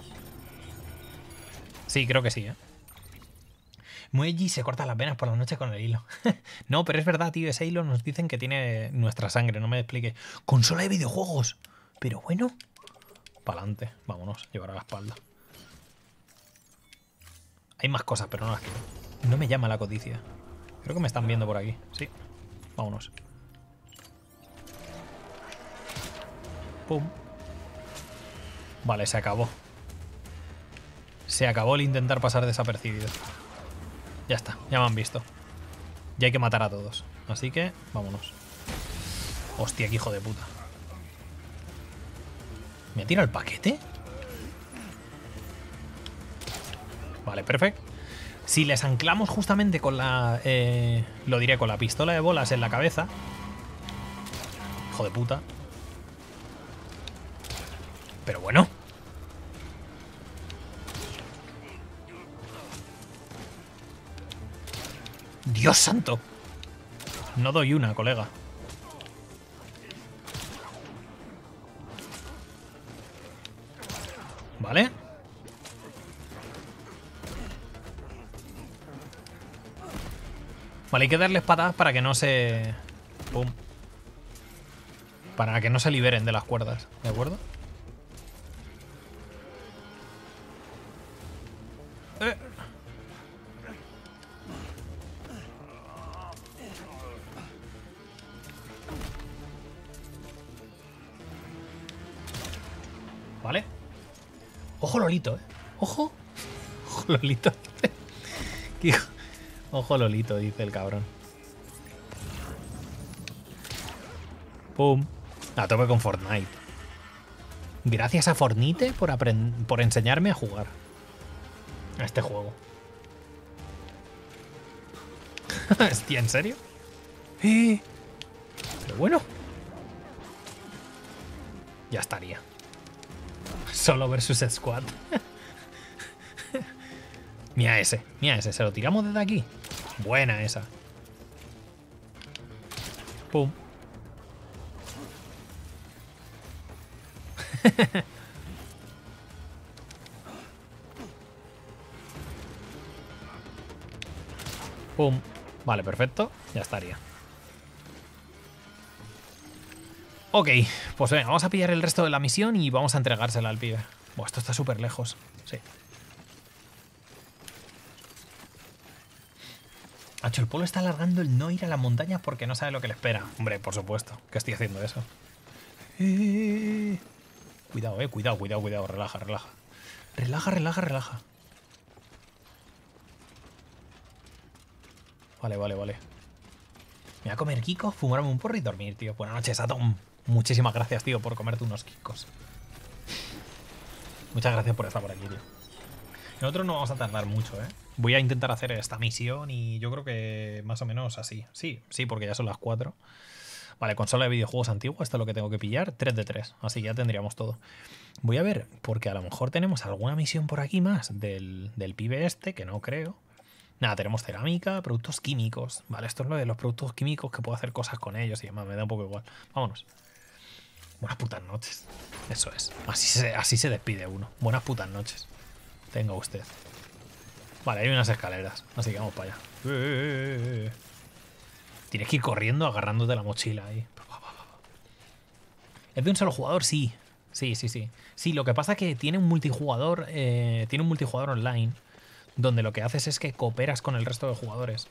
Sí, creo que sí, ¿eh? Mueji se corta las venas por la noche con el hilo. no, pero es verdad, tío. Ese hilo nos dicen que tiene nuestra sangre. No me explique. Consola de videojuegos. Pero bueno. Para adelante. Vámonos. Llevar a la espalda. Hay más cosas, pero no las quiero. No me llama la codicia. Creo que me están viendo por aquí. Sí. Vámonos. Pum. Vale, se acabó. Se acabó el intentar pasar desapercibido. Ya está, ya me han visto. Ya hay que matar a todos. Así que, vámonos. Hostia, qué hijo de puta. ¿Me tira el paquete? Vale, perfecto. Si les anclamos justamente con la... Eh, lo diré, con la pistola de bolas en la cabeza. Hijo de puta. Pero bueno. Dios santo. No doy una, colega. Vale. Vale, hay que darles patadas para que no se... Pum. Para que no se liberen de las cuerdas, ¿de acuerdo? Lolito. Ojo Lolito, dice el cabrón. Pum. A tope con Fortnite. Gracias a Fortnite por, por enseñarme a jugar a este juego. Hostia, ¿en serio? Eh. Pero bueno. Ya estaría. Solo versus squad. Mira ese, mira ese. ¿Se lo tiramos desde aquí? Buena esa. Pum. Pum. Vale, perfecto. Ya estaría. Ok, pues venga, vamos a pillar el resto de la misión y vamos a entregársela al pibe. Buah, esto está súper lejos. Sí. Hacho, el polo está alargando el no ir a la montaña porque no sabe lo que le espera. Hombre, por supuesto, que estoy haciendo eso. Eh, Cuidado, eh, cuidado, cuidado, cuidado. Relaja, relaja. Relaja, relaja, relaja. Vale, vale, vale. Me voy a comer Kiko, fumarme un porro y dormir, tío. Buenas noches, Atom. Muchísimas gracias, tío, por comerte unos Kikos. Muchas gracias por estar por aquí, tío. Nosotros no vamos a tardar mucho, ¿eh? Voy a intentar hacer esta misión y yo creo que más o menos así. Sí, sí, porque ya son las 4. Vale, consola de videojuegos antigua, esto es lo que tengo que pillar. 3 de 3, así que ya tendríamos todo. Voy a ver, porque a lo mejor tenemos alguna misión por aquí más del, del pibe este, que no creo. Nada, tenemos cerámica, productos químicos. Vale, esto es lo de los productos químicos que puedo hacer cosas con ellos y demás. Me da un poco igual. Vámonos. Buenas putas noches. Eso es. Así se, así se despide uno. Buenas putas noches. Tenga usted. Vale, hay unas escaleras. Así que vamos para allá. Eh, eh, eh. Tienes que ir corriendo agarrándote la mochila ahí. ¿Es de un solo jugador? Sí. Sí, sí, sí. Sí, lo que pasa es que tiene un multijugador. eh, tiene un multijugador online. Donde lo que haces es que cooperas con el resto de jugadores.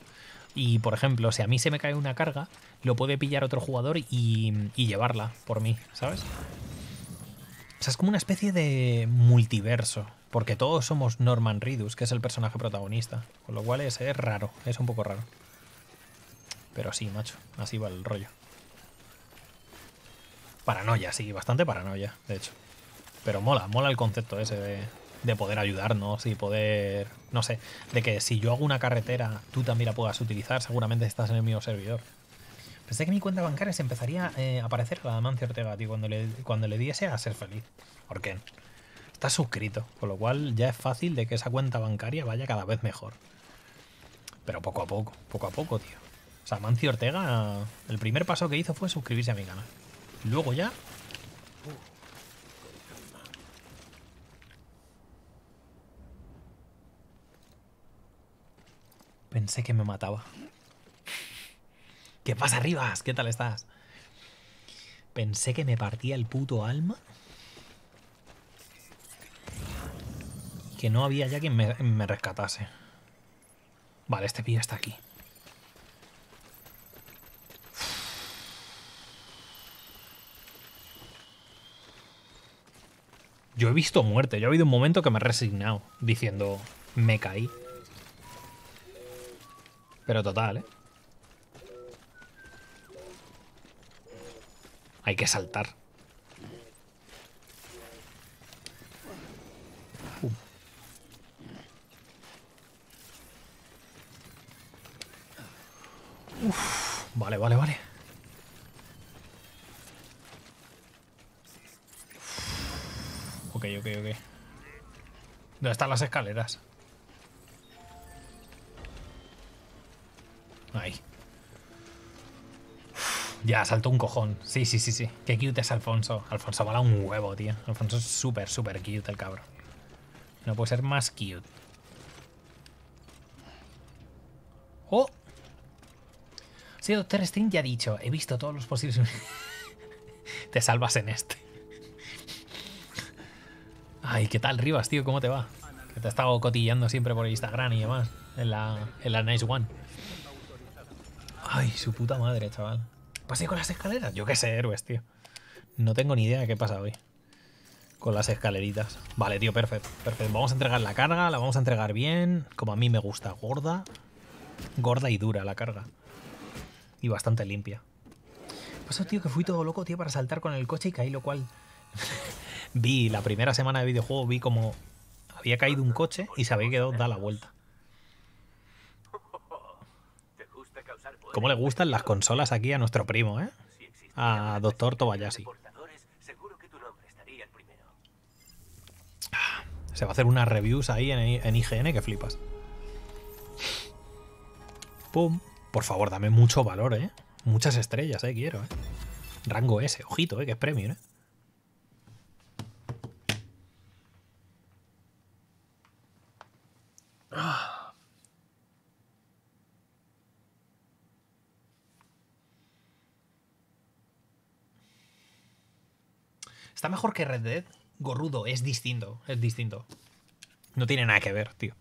Y por ejemplo, si a mí se me cae una carga, lo puede pillar otro jugador y, y llevarla por mí, ¿sabes? O sea, es como una especie de multiverso. Porque todos somos Norman Reedus, que es el personaje protagonista. Con lo cual es, es raro, es un poco raro. Pero sí, macho, así va el rollo. Paranoia, sí, bastante paranoia, de hecho. Pero mola, mola el concepto ese de, de poder ayudarnos y poder, no sé, de que si yo hago una carretera, tú también la puedas utilizar, seguramente estás en el mismo servidor. Pensé que mi cuenta bancaria se empezaría eh, a aparecer a la de Amancio Ortega, tío, cuando le, cuando le diese a ser feliz. ¿Por qué? Está suscrito, con lo cual ya es fácil de que esa cuenta bancaria vaya cada vez mejor. Pero poco a poco, poco a poco, tío. O sea, Mancio Ortega, el primer paso que hizo fue suscribirse a mi canal. Luego ya... Pensé que me mataba. ¿Qué pasa, Rivas? ¿Qué tal estás? Pensé que me partía el puto alma. Que no había ya quien me, rescatase. Vale, este pibe está aquí. Yo he visto muerte. Yo ha habido un momento que me he resignado. Diciendo, me caí. Pero total, ¿eh? Hay que saltar. Uf, vale, vale, vale. Ok, ok, ok. ¿Dónde están las escaleras? Ahí. Ya, saltó un cojón. Sí, sí, sí, sí. Qué cute es Alfonso. Alfonso mola un huevo, tío. Alfonso es súper, súper cute el cabrón. No puede ser más cute. ¡Oh! Sí, Doctor Strange ya ha dicho. He visto todos los posibles... te salvas en este. Ay, ¿qué tal, Rivas, tío? ¿Cómo te va? Que te he estado cotillando siempre por Instagram y demás. En la, en la Nice One. Ay, su puta madre, chaval. ¿Pasé con las escaleras? Yo qué sé, héroes, tío. No tengo ni idea de qué pasa hoy. Con las escaleritas. Vale, tío, perfecto. Perfecto. Vamos a entregar la carga, la vamos a entregar bien. Como a mí me gusta. Gorda. Gorda y dura la carga. Y bastante limpia. pasó, tío, que fui todo loco, tío, para saltar con el coche y caí, lo cual... vi, la primera semana de videojuego, vi como había caído un coche y se había quedado da la vuelta. ¿Cómo le gustan las consolas aquí a nuestro primo, eh? A Doctor Tobayashi. primero. Se va a hacer unas reviews ahí en, en IGN que flipas. Pum. Por favor, dame mucho valor, eh. Muchas estrellas, eh, quiero, eh. Rango S, ojito, eh, que es premium, eh. Está mejor que Red Dead. Gorrudo, es distinto, es distinto. No tiene nada que ver, tío.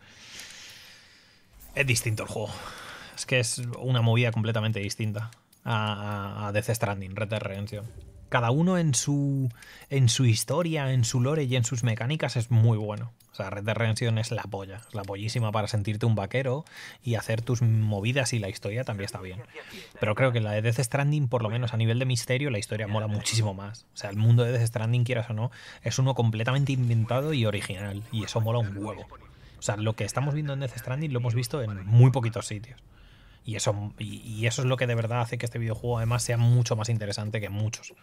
Es distinto el juego. Es que es una movida completamente distinta a, Death Stranding, Red Dead Redemption. Cada uno en su, en su historia, en su lore y en sus mecánicas es muy bueno. O sea, Red Dead Redemption es la polla, es la pollísima para sentirte un vaquero y hacer tus movidas y la historia también está bien. Pero creo que la de Death Stranding, por lo menos a nivel de misterio, la historia mola muchísimo más. O sea, el mundo de Death Stranding, quieras o no, es uno completamente inventado y original. Y eso mola un huevo. O sea, lo que estamos viendo en Death Stranding lo hemos visto en muy poquitos sitios. Y eso, y, eso es lo que de verdad hace que este videojuego además sea mucho más interesante que muchos.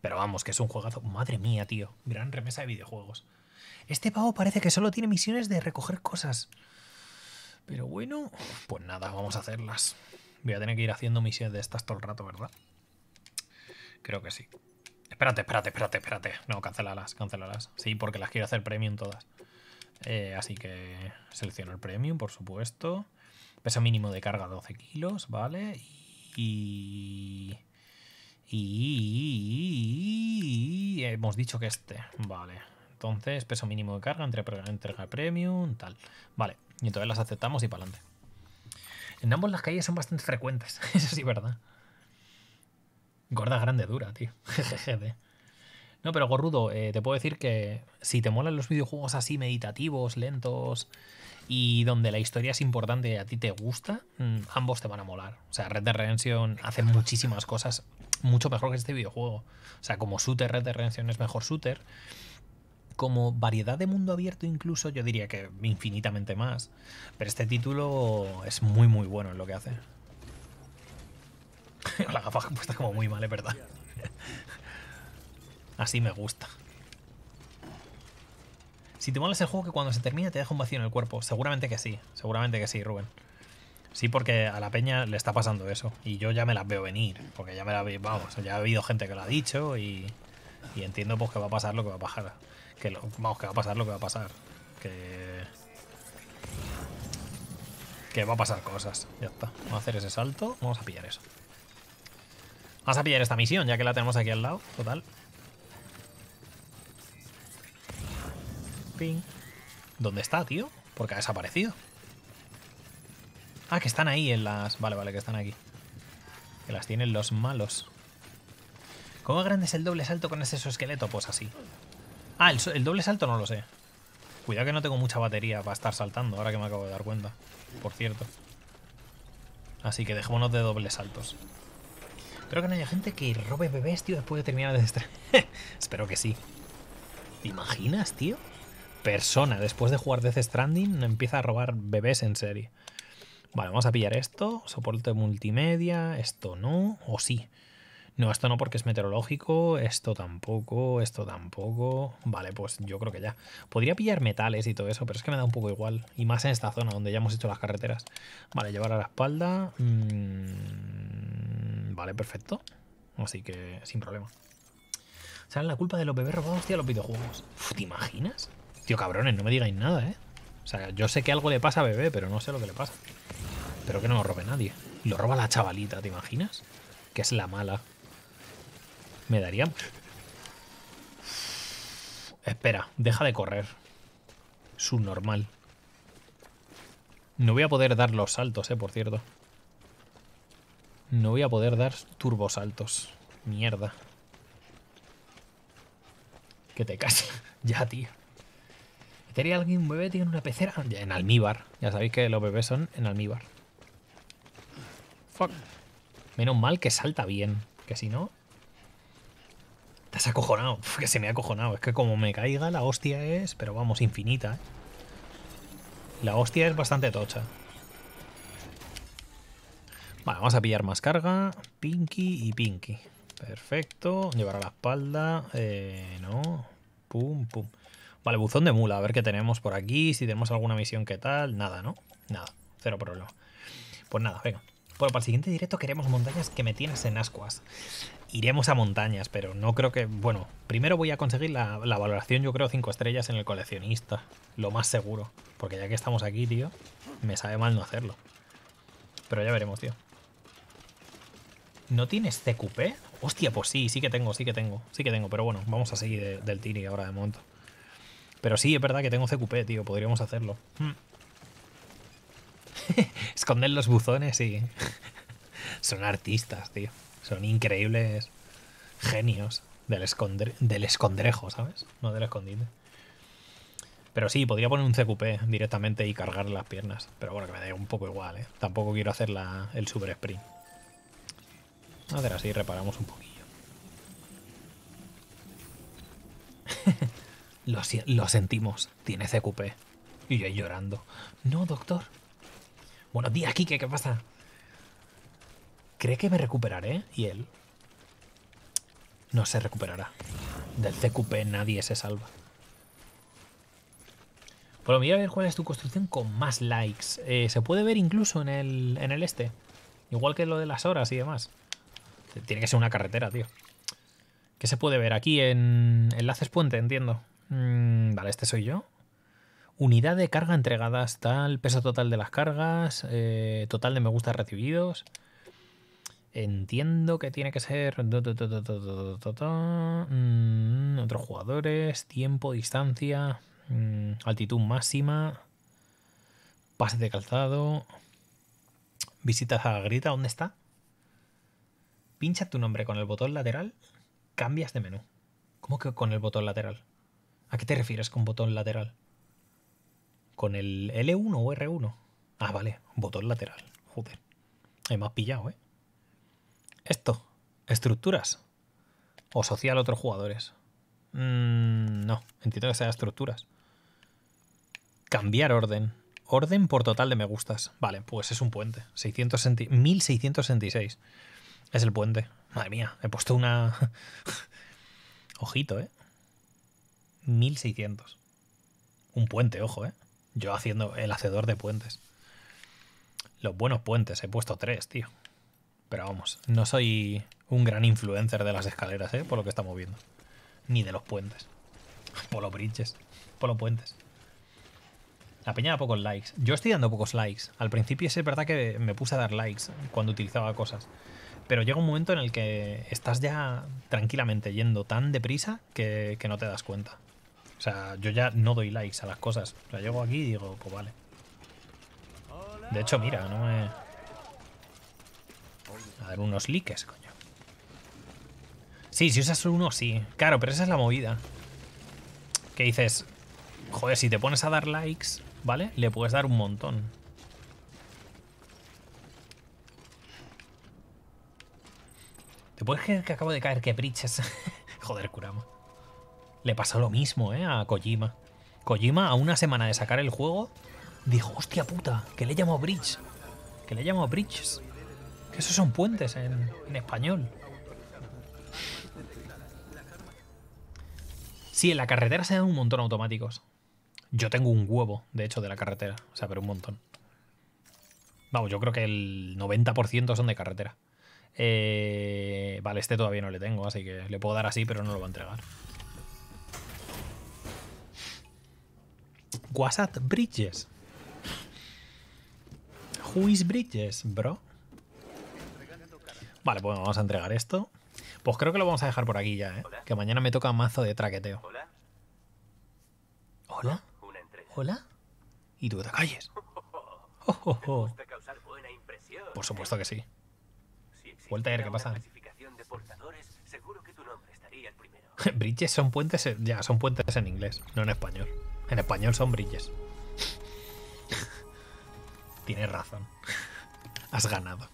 Pero vamos, que es un juegazo. Madre mía, tío. Gran remesa de videojuegos. Este pavo parece que solo tiene misiones de recoger cosas. Pero bueno, pues nada, vamos a hacerlas. Voy a tener que ir haciendo misiones de estas todo el rato, ¿verdad? Creo que sí. Espérate, espérate, espérate, espérate. No, cancélalas, cancélalas. Sí, porque las quiero hacer premium todas. Eh, así que selecciono el premium, por supuesto. Peso mínimo de carga 12 kilos, ¿vale? Y... Y... Hemos dicho que este, vale. Entonces, peso mínimo de carga, entre- entrega premium, tal. Vale, y entonces las aceptamos y para adelante. En ambos las calles son bastante frecuentes, eso sí, ¿verdad? Gorda, grande, dura, tío. Jejeje. No, pero gorrudo, eh, te puedo decir que si te molan los videojuegos así meditativos, lentos y donde la historia es importante y a ti te gusta, mm, ambos te van a molar. O sea, Red Dead Redemption hace muchísimas cosas mucho mejor que este videojuego. O sea, como shooter, Red Dead Redemption es mejor shooter. Como variedad de mundo abierto incluso, yo diría que infinitamente más. Pero este título es muy muy bueno en lo que hace. La gafa puesta como muy mal, es verdad. Así me gusta. Si te molas el juego que cuando se termina te deja un vacío en el cuerpo, seguramente que sí, seguramente que sí, Rubén. Sí, porque a la peña le está pasando eso. Y yo ya me las veo venir. Porque ya me la ve- vamos, ya ha habido gente que lo ha dicho y, y entiendo pues que va a pasar lo que va a pasar. Que vamos, que va a pasar lo que va a pasar. Que. Que va a pasar cosas. Ya está. Vamos a hacer ese salto. Vamos a pillar eso. Vamos a pillar esta misión, ya que la tenemos aquí al lado. Total. ¿Dónde está, tío? Porque ha desaparecido. Ah, que están ahí en las... Vale, vale, que están aquí. Que las tienen los malos. ¿Cómo grande es el doble salto con ese esqueleto? Pues así. Ah, el doble salto no lo sé. Cuidado que no tengo mucha batería para estar saltando, ahora que me acabo de dar cuenta. Por cierto. Así que dejémonos de dobles saltos. Espero que no haya gente que robe bebés, tío, después de terminar de estar. Espero que sí. ¿Te imaginas, tío? Persona, después de jugar Death Stranding, empieza a robar bebés en serie. Vale, vamos a pillar esto. Soporte multimedia. Esto no. O sí. No, esto no porque es meteorológico. Esto tampoco. Esto tampoco. Vale, pues yo creo que ya. Podría pillar metales y todo eso, pero es que me da un poco igual. Y más en esta zona donde ya hemos hecho las carreteras. Vale, llevar a la espalda. Mm, vale, perfecto. Así que sin problema. ¿Saben la culpa de los bebés robados, tío, los videojuegos? ¿Te imaginas? Tío, cabrones, no me digáis nada, ¿eh? O sea, yo sé que algo le pasa a bebé, pero no sé lo que le pasa. Pero que no lo robe nadie. Lo roba la chavalita, ¿te imaginas? Que es la mala. Me daría... Espera, deja de correr. Subnormal. No voy a poder dar los saltos, eh, por cierto. No voy a poder dar turbosaltos. Mierda. Que te cases. ya, tío. ¿Metería alguien un bebé tío, en una pecera? En almíbar. Ya sabéis que los bebés son en almíbar. Fuck. Menos mal que salta bien. Que si no... Te has acojonado. Uf, que se me ha acojonado. Es que como me caiga, la hostia es... Pero vamos, infinita, ¿eh? La hostia es bastante tocha. Vale, vamos a pillar más carga. Pinky y Pinky. Perfecto. Llevar a la espalda. Eh, no. Pum, pum. Vale, buzón de mula. A ver qué tenemos por aquí. Si tenemos alguna misión, ¿qué tal? Nada, ¿no? Nada. Cero problema. Pues nada, venga. Bueno, para el siguiente directo queremos montañas que me tienes en ascuas. Iremos a montañas, pero no creo que... Bueno, primero voy a conseguir la, valoración, yo creo, 5 estrellas en el coleccionista. Lo más seguro. Porque ya que estamos aquí, tío, me sabe mal no hacerlo. Pero ya veremos, tío. ¿No tienes CQP? Hostia, pues sí, sí que tengo, sí que tengo. Sí que tengo, pero bueno, vamos a seguir de- del Tiri ahora de momento. Pero sí, es verdad que tengo CQP, tío, podríamos hacerlo. Hmm. Esconder los buzones y... Son artistas, tío. Son increíbles genios del, escondre- del escondrejo, ¿sabes? No del escondite. Pero sí, podría poner un CQP directamente y cargar las piernas. Pero bueno, que me da un poco igual, ¿eh? Tampoco quiero hacer la- el super sprint. A ver, así reparamos un poquillo. lo, sentimos, tiene CQP. Y yo llorando. No, doctor. Buenos días, Kike, ¿qué pasa? ¿Cree que me recuperaré? Y él. No se recuperará. Del CQP nadie se salva. Bueno, voy a ver cuál es tu construcción con más likes. Eh, se puede ver incluso en el, en el este. Igual que lo de las horas y demás. Tiene que ser una carretera, tío. ¿Qué se puede ver? Aquí en Enlaces Puente, entiendo. Mm, vale, este soy yo. Unidad de carga entregadas, tal, peso total de las cargas, eh, total de me gusta recibidos. Entiendo que tiene que ser otros jugadores, tiempo, distancia, mm, altitud máxima, pase de calzado, visitas a grita, ¿dónde está? Pincha tu nombre con el botón lateral, cambias de menú. ¿Cómo que con el botón lateral? ¿A qué te refieres con botón lateral? ¿Con el L1 o R1? Ah, vale, botón lateral. Joder. Me has pillado, ¿eh? Esto, estructuras. O social otros jugadores. Mm, no, entiendo que sea estructuras. Cambiar orden. Orden por total de me gustas. Vale, pues es un puente. 660 1666. Es el puente. Madre mía, he puesto una... Ojito, ¿eh? 1600. Un puente, ojo, ¿eh? Yo haciendo el hacedor de puentes. Los buenos puentes, he puesto tres, tío. Pero vamos, no soy un gran influencer de las escaleras, ¿eh? Por lo que estamos viendo. Ni de los puentes. Por los bridges. Por los puentes. La peña da pocos likes. Yo estoy dando pocos likes. Al principio es verdad que me puse a dar likes cuando utilizaba cosas. Pero llega un momento en el que estás ya tranquilamente yendo tan deprisa que no te das cuenta. O sea, yo ya no doy likes a las cosas. O sea, llego aquí y digo, pues vale. De hecho, mira, no me... A ver, unos likes, coño. Sí, si usas uno, sí. Claro, pero esa es la movida. Que dices, joder, si te pones a dar likes, ¿vale? Le puedes dar un montón. ¿Te puedes creer que acabo de caer que Bridges? joder, Kurama. Le pasó lo mismo, ¿eh? A Kojima. Kojima, a una semana de sacar el juego, dijo, hostia puta, que le llamo Bridge. Que le llamo Bridges. Que esos son puentes en, en español. Sí, en la carretera se dan un montón automáticos. Yo tengo un huevo, de hecho, de la carretera. O sea, pero un montón. Vamos, yo creo que el 90% son de carretera. Eh, vale, este todavía no le tengo, así que le puedo dar así, pero no lo va a entregar. WhatsApp Bridges. Who is Bridges, bro? Vale, pues vamos a entregar esto. Pues creo que lo vamos a dejar por aquí ya, ¿eh? Que mañana me toca mazo de traqueteo. Hola, ¿Hola? ¿Y tú te calles? Oh, oh, oh. Por supuesto que sí. Si existiera Voltaire, ¿qué pasa? Bridges son puentes, en- ya, son puentes en inglés, no en español. En español son bridges. Tienes razón. Has ganado.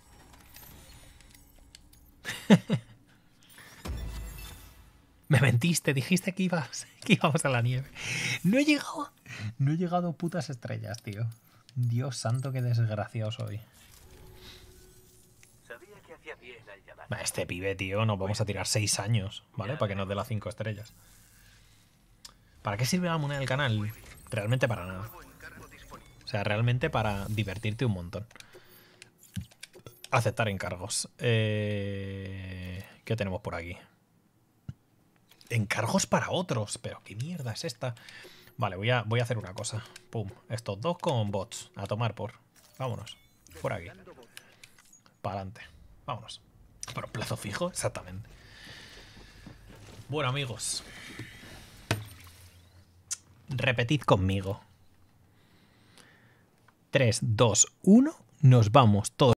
Me mentiste, dijiste que, ibas, que íbamos a la nieve. No he llegado. No he llegado putas estrellas, tío. Dios santo, qué desgraciado soy. Sabía que hacía bien al llamar. Va, Este pibe, tío, nos vamos a tirar seis años, ¿vale? Para que nos dé las cinco estrellas. ¿Para qué sirve la moneda del canal? Realmente para nada. O sea, realmente para divertirte un montón. Aceptar encargos. Eh, ¿Qué tenemos por aquí? Encargos para otros. Pero qué mierda es esta. Vale, voy a, voy a hacer una cosa. Pum. Estos dos con bots. A tomar por. Vámonos. Por aquí. Para adelante. Vámonos. Pero plazo fijo, exactamente. Bueno, amigos. Repetid conmigo. 3, 2, 1. Nos vamos todos.